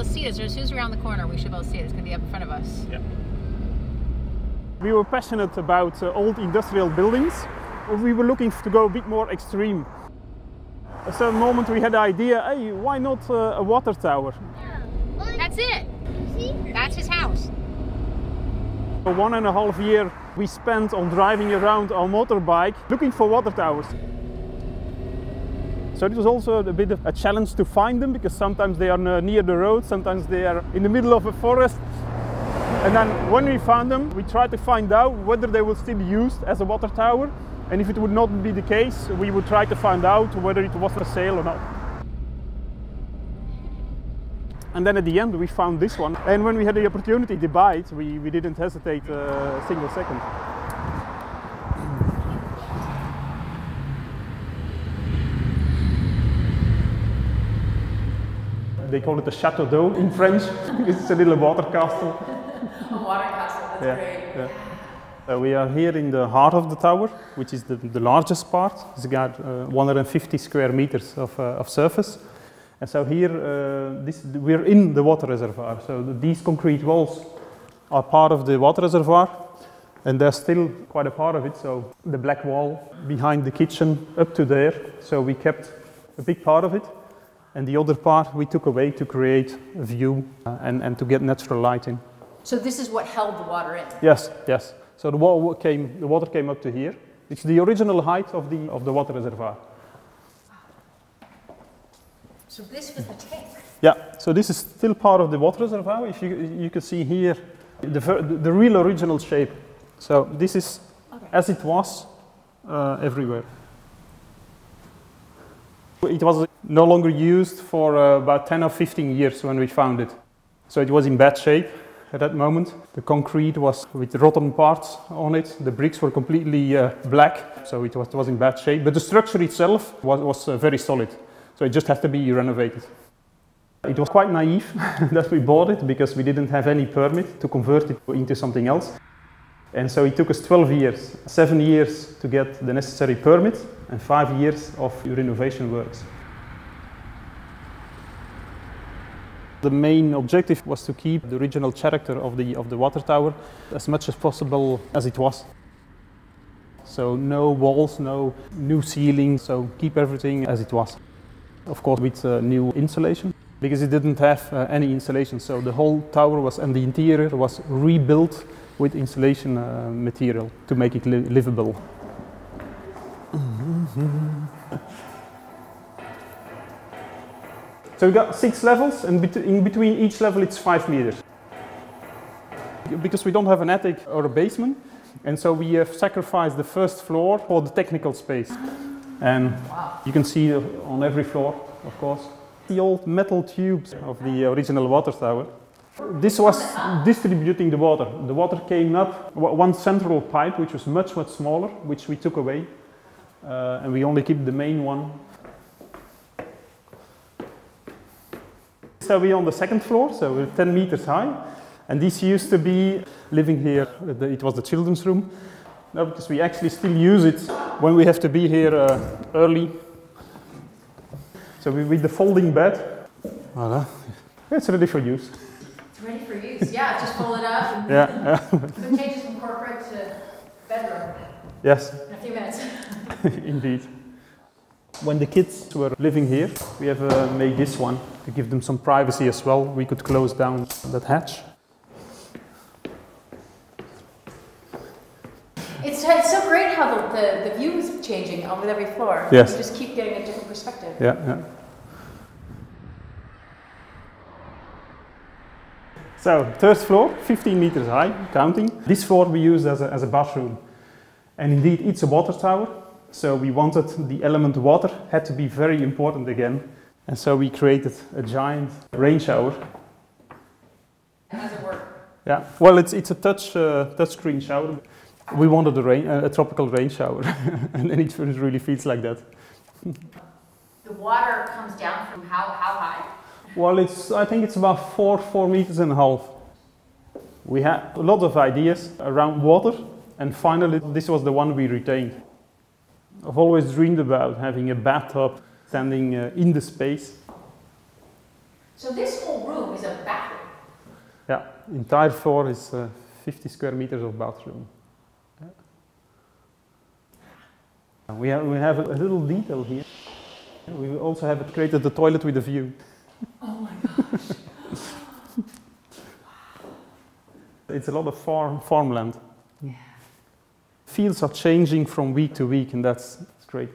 able to see it. So as soon as we're around the corner, we should be able to see it. It's going to be up in front of us. Yeah. We were passionate about uh, old industrial buildings. We were looking to go a bit more extreme. At some moment we had the idea, hey, why not uh, a water tower? That's it. That's his house. For one and a half year we spent on driving around our motorbike looking for water towers. So it was also a bit of a challenge to find them because sometimes they are near the road, sometimes they are in the middle of a forest. And then when we found them, we tried to find out whether they will still be used as a water tower. And if it would not be the case, we would try to find out whether it was for sale or not. And then at the end, we found this one. And when we had the opportunity to buy it, we, we didn't hesitate a single second. They call it a chateau d'eau in French. it's a little water castle. A water castle. That's Yeah, great. yeah. Uh, we are here in the heart of the tower, which is the, the largest part. It's got uh, 150 square meters of, uh, of surface. And so here, uh, this, we're in the water reservoir. So the, these concrete walls are part of the water reservoir, and there's still quite a part of it. So the black wall behind the kitchen up to there. So we kept a big part of it, and the other part we took away to create a view uh, and, and to get natural lighting. So this is what held the water in. Yes, yes. So the, wa- came, the water came up to here. It's the original height of the, of the water reservoir. So this was the tank. Yeah, so this is still part of the water reservoir. If you, you can see here the, ver- the, the real original shape. So this is Okay. as it was uh, everywhere. It was no longer used for uh, about 10 or 15 years when we found it. So it was in bad shape at that moment. The concrete was with rotten parts on it. The bricks were completely uh, black, so it was, it was in bad shape. But the structure itself was, was uh, very solid. So it just had to be renovated. It was quite naive that we bought it because we didn't have any permit to convert it into something else. And so it took us 12 years, seven years to get the necessary permit and five years of renovation works. The main objective was to keep the original character of the, of the water tower as much as possible as it was. So no walls, no new ceiling, so keep everything as it was. Of course with uh, new insulation because it didn't have uh, any insulation. So the whole tower was and the interior was rebuilt with insulation uh, material to make it li- livable. So we've got six levels, and bet- in between each level it's five meters. Because we don't have an attic or a basement, and so we have sacrificed the first floor for the technical space. And you can see on every floor, of course, the old metal tubes of the original water tower. This was distributing the water. The water came up one central pipe, which was much much smaller, which we took away, uh, and we only keep the main one. So we're on the second floor, so we're 10 meters high, and this used to be living here. It was the children's room. No, because we actually still use it when we have to be here uh, early. So we, with the folding bed, voilà. it's ready for use. It's ready for use. Yeah, just pull it up. And Yeah, yeah. So it changes from corporate to bedroom yes, in a few minutes. indeed. When the kids were living here, we have uh, made this one to give them some privacy as well. We could close down that hatch. It's, it's so great how the, the, the view is changing on with every floor. Yes. You just keep getting a different perspective. Yeah, yeah. So, third floor, 15 meters high, counting. This floor we used as a, as a bathroom. And indeed, it's a water tower. So, we wanted the element water had to be very important again. And so, we created a giant rain shower. How does it work? Yeah, well, it's, it's a touch, uh, touch screen shower. We wanted a, rain, uh, a tropical rain shower, and then it really feels like that. The water comes down from how, how high? Well, it's, I think it's about four, four meters and a half. We had a lot of ideas around water, and finally, this was the one we retained. I've always dreamed about having a bathtub standing uh, in the space. So this whole room is a bathroom. Yeah, entire floor is uh, 50 square meters of bathroom. Yeah. We have, we have a, little detail here. We also have created the toilet with a view. Oh my gosh. It's a lot of farm, farmland. Yeah. Fields are changing from week to week, and that's, that's great.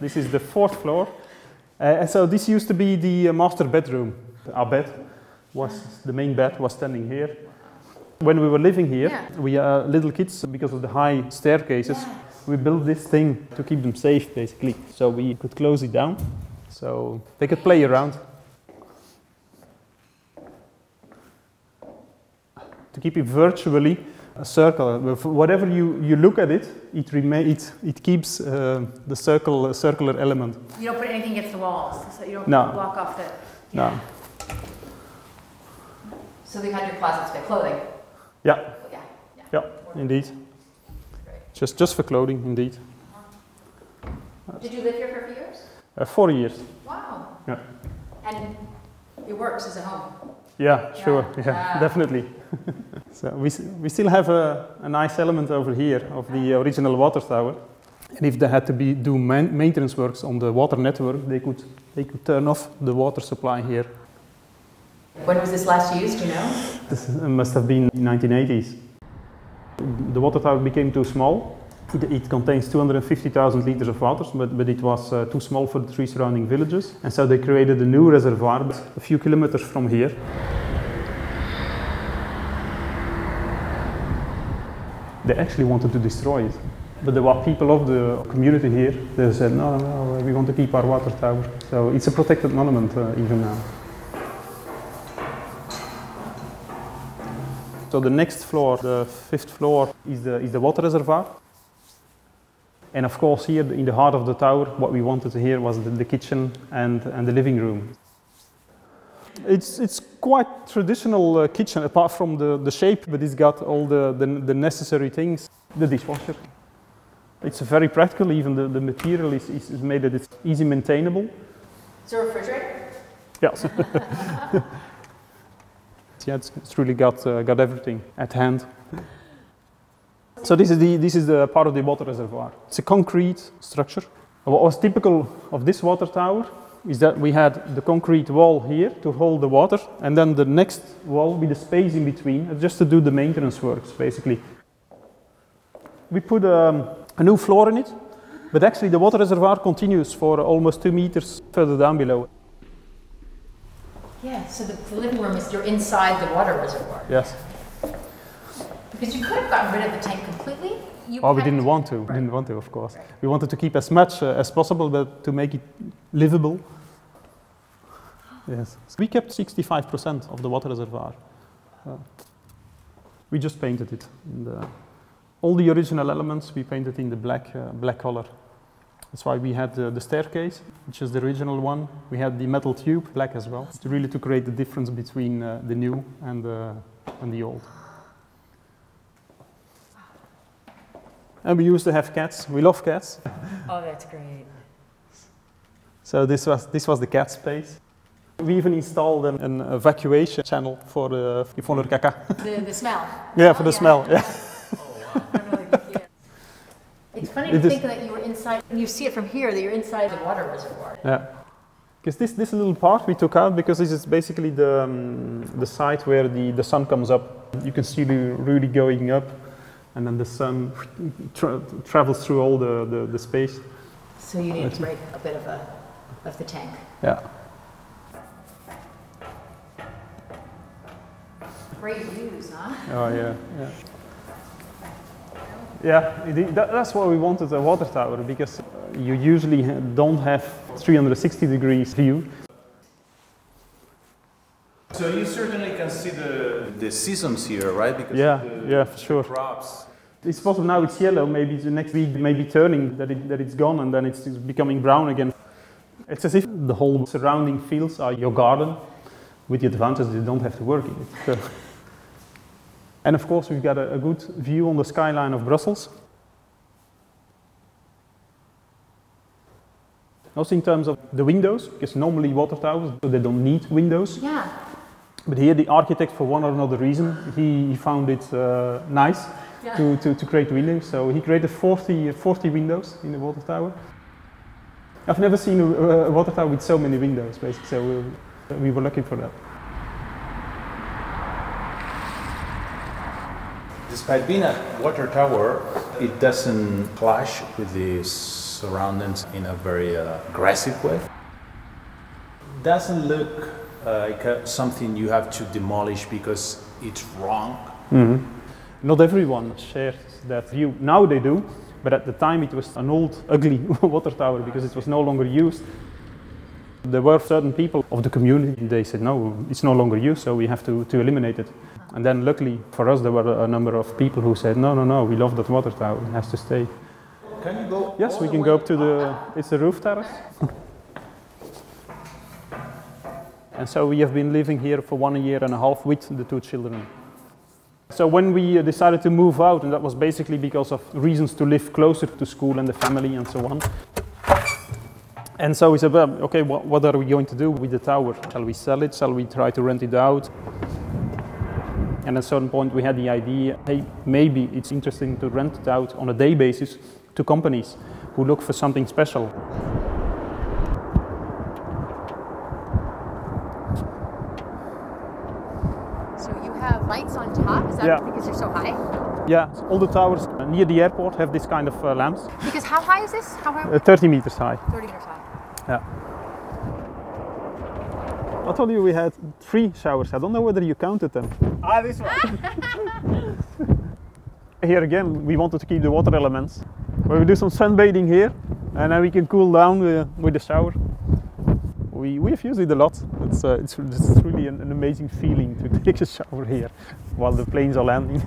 This is the fourth floor. Uh, and so this used to be the uh, master bedroom. Our bed was, the main bed was standing here. When we were living here, Yeah. we are little kids, because of the high staircases, we built this thing to keep them safe, basically. So we could close it down, so they could play around. To keep it virtually a circle, whatever you, you look at it, it, it, it keeps uh, the circle, uh, circular element. You don't put anything against the walls, so you don't No. block off the. No. So we had your closets for clothing. Yeah, Yeah. Yeah. yeah, indeed. Great. Just, just for clothing, indeed. Did you live here for a few years? Uh, four years. Wow. Yeah. And it works as a home. Yeah, sure. Yeah. Yeah, Ah. definitely. so we, we still have a, a nice element over here of the original water tower. And if they had to be do man- maintenance works on the water network, they could they could turn off the water supply here. When was this last used, you know? This must have been 1980s. The water tower became too small. It, it contains 250,000 liters of water, but, but it was uh, too small for the three surrounding villages. And so they created a new reservoir a few kilometers from here. They actually wanted to destroy it. But there were people of the community here. They said, no, no, we want to keep our water tower. So it's a protected monument uh, even now. So the next floor, the fifth floor, is the, is the water reservoir. And of course here in the heart of the tower, what we wanted to hear was the, the kitchen and, and the living room. It's, it's quite traditional uh, kitchen apart from the, the shape, but it's got all the, the, the necessary things. The dishwasher. It's very practical, even the, the material is, is, is made that it's easy maintainable. Is there a refrigerator? Yes. yeah, it's, it's really got, uh, got everything at hand. So this is, the, this is the part of the water reservoir. It's a concrete structure. What was typical of this water tower is that we had the concrete wall here to hold the water, and then the next wall with the space in between, uh, just to do the maintenance works, basically. We put um, a new floor in it, but actually the water reservoir continues for almost two meters further down below. Yeah, so the, the living room is, you're inside the water reservoir. Yes. Because you could have gotten rid of the tank completely. You Oh, we didn't to- want to. Right. Didn't want to, of course. Right. We wanted to keep as much uh, as possible, but to make it livable. Yes. We kept 65% of the water reservoir. Uh, we just painted it. In the, all the original elements we painted in the black, uh, black color. That's why we had the, the staircase, which is the original one. We had the metal tube, black as well, to really to create the difference between uh, the new and the, and the old. And we used to have cats. We love cats. Oh, that's great. So this was this was the cat space. We even installed an, an evacuation channel for uh, the for the caca. The, the smell. Yeah, for the Oh, smell. Yeah. Funny It to is- think that you were inside, you see it from here, that you're inside the water reservoir. Yeah. Because this, this little part we took out because this is basically the, um, the site where the, the sun comes up. You can see the really going up and then the sun tra- travels through all the, the, the space. So you need That's to break a bit of a, of the tank. Yeah. Great views, huh? Oh yeah, yeah. Yeah, that's why we wanted a water tower because you usually don't have 360 degrees view. So you certainly can see the, the seasons here, right? Because Yeah, the, yeah, for sure. crops. It's possible now it's yellow, maybe the next week maybe turning that, it, that it's gone and then it's, it's becoming brown again. It's as if the whole surrounding fields are your garden with the advantage that you don't have to work in it. So- and of course, we've got a, a good view on the skyline of Brussels. Also in terms of the windows, because normally water towers, they don't need windows. Yeah. But here the architect, for one or another reason, he, he found it uh, nice yeah. to, to, to, create windows. So he created 40, 40 windows in the water tower. I've never seen a, a water tower with so many windows, basically, so we, we were looking for that. Despite being a water tower, it doesn't clash with the surroundings in a very uh, aggressive way. Doesn't look like uh, something you have to demolish because it's wrong. Not everyone shares that view. Now they do, but at the time it was an old, ugly water tower because it was no longer used. There were certain people of the community, they said, no, it's no longer used, so we have to, to eliminate it. And then luckily for us, there were a number of people who said, no, no, no, we love that water tower, it has to stay. Can you go? Yes, we can go up to the, it's the roof terrace. and so we have been living here for one year and a half with the two children. So when we uh, decided to move out, and that was basically because of reasons to live closer to school and the family and so on. And so we said, well, okay, what, what are we going to do with the tower? Shall we sell it? Shall we try to rent it out? And at a certain point, we had the idea, hey, maybe it's interesting to rent it out on a day basis to companies who look for something special. So you have lights on top? Is that Yeah. because you're so high? Yeah, all the towers near the airport have this kind of uh, lamps, Because how high is this? How high? uh, 30 meters high. 30 meters high. Yeah. I told you we had three showers. I don't know whether you counted them. Ah, this one. here again, we wanted to keep the water elements. But we do some sunbathing here, and then we can cool down uh, with the shower. We, we have used it a lot. It's, uh, it's, it's really an, an amazing feeling to take a shower here while the planes are landing.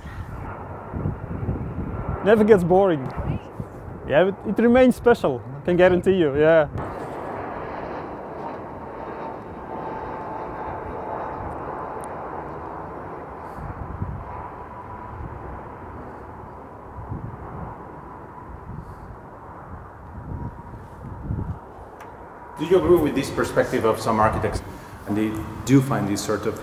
Never gets boring. Yeah, but it remains special. I can guarantee you. Yeah. You agree with this perspective of some architects? And they do find these sort of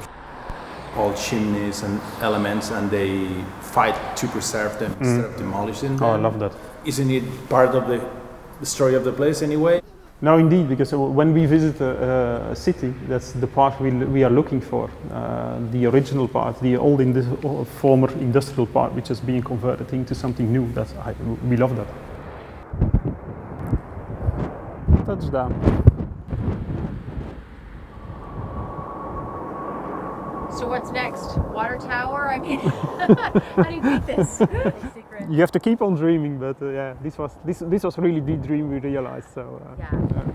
old chimneys and elements and they fight to preserve them instead of demolishing them. Oh, I love that. Isn't it part of the, the story of the place anyway? No, indeed, because uh, when we visit a, a city, that's the part we, we are looking for. Uh, the original part, the old indus- former industrial part, which is being converted into something new. That's, I, we love that. Touchdown. So what's next? Water tower? I mean, how do you beat this? You have to keep on dreaming, but uh, yeah, this was this this was really the dream we realized. So uh, Yeah.